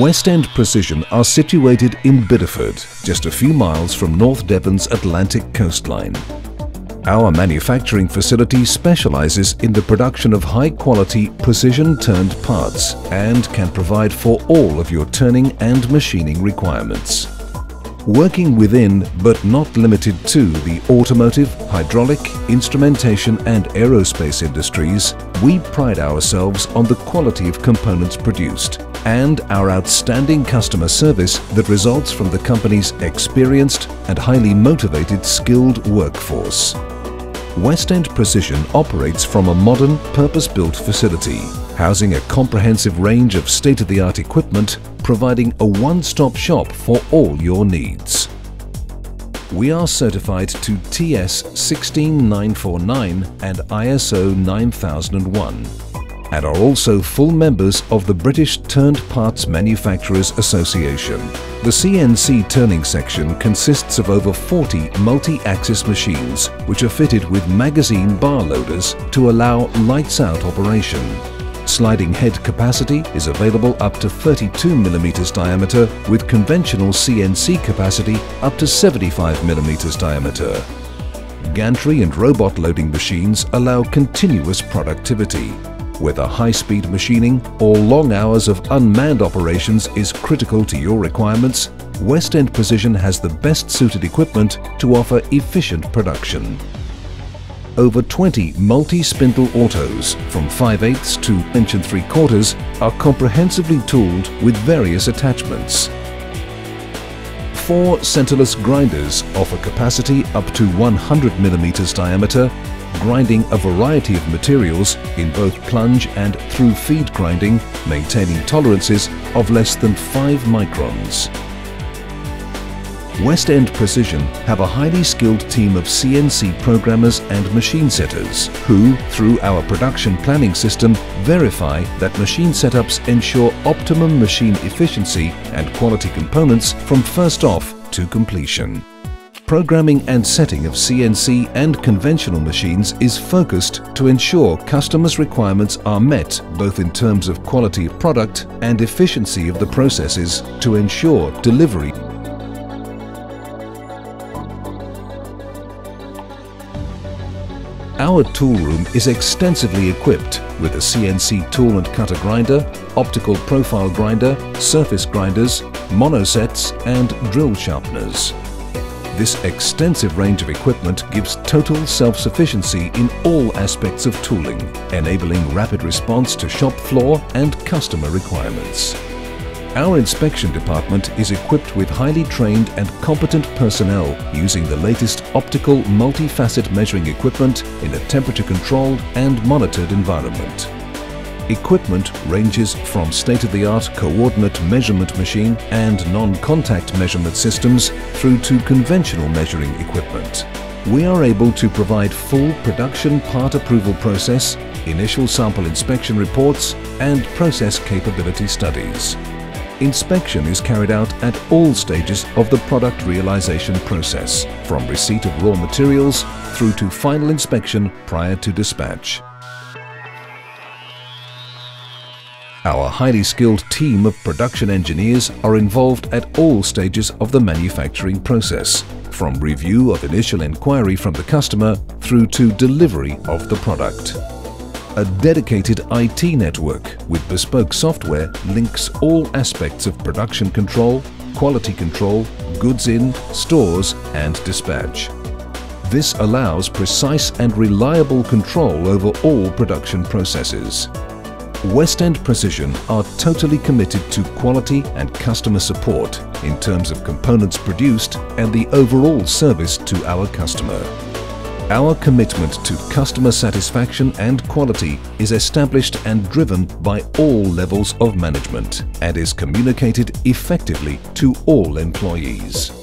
West End Precision are situated in Bideford, just a few miles from North Devon's Atlantic coastline. Our manufacturing facility specializes in the production of high-quality, precision-turned parts and can provide for all of your turning and machining requirements. Working within, but not limited to, the automotive, hydraulic, instrumentation and aerospace industries, we pride ourselves on the quality of components produced and our outstanding customer service that results from the company's experienced and highly motivated skilled workforce. West End Precision operates from a modern, purpose-built facility, housing a comprehensive range of state-of-the-art equipment, providing a one-stop shop for all your needs. We are certified to TS 16949 and ISO 9001 and are also full members of the British Turned Parts Manufacturers Association. The CNC turning section consists of over 40 multi-axis machines which are fitted with magazine bar loaders to allow lights-out operation. Sliding head capacity is available up to 32 mm diameter with conventional CNC capacity up to 75 mm diameter. Gantry and robot loading machines allow continuous productivity. Whether high-speed machining or long hours of unmanned operations is critical to your requirements, West End Precision has the best suited equipment to offer efficient production. Over 20 multi-spindle autos from 5 8 to inch and 3 quarters are comprehensively tooled with various attachments. Four centerless grinders offer capacity up to 100 mm diameter grinding a variety of materials in both plunge and through feed grinding, maintaining tolerances of less than 5 microns. West End Precision have a highly skilled team of CNC programmers and machine setters who, through our production planning system, verify that machine setups ensure optimum machine efficiency and quality components from first off to completion programming and setting of CNC and conventional machines is focused to ensure customers' requirements are met both in terms of quality of product and efficiency of the processes to ensure delivery. Our tool room is extensively equipped with a CNC tool and cutter grinder, optical profile grinder, surface grinders, monosets and drill sharpeners. This extensive range of equipment gives total self-sufficiency in all aspects of tooling, enabling rapid response to shop floor and customer requirements. Our inspection department is equipped with highly trained and competent personnel using the latest optical multi-facet measuring equipment in a temperature-controlled and monitored environment. Equipment ranges from state-of-the-art coordinate measurement machine and non-contact measurement systems through to conventional measuring equipment. We are able to provide full production part approval process, initial sample inspection reports and process capability studies. Inspection is carried out at all stages of the product realization process, from receipt of raw materials through to final inspection prior to dispatch. Our highly skilled team of production engineers are involved at all stages of the manufacturing process, from review of initial inquiry from the customer through to delivery of the product. A dedicated IT network with bespoke software links all aspects of production control, quality control, goods in, stores and dispatch. This allows precise and reliable control over all production processes. West End Precision are totally committed to quality and customer support in terms of components produced and the overall service to our customer. Our commitment to customer satisfaction and quality is established and driven by all levels of management and is communicated effectively to all employees.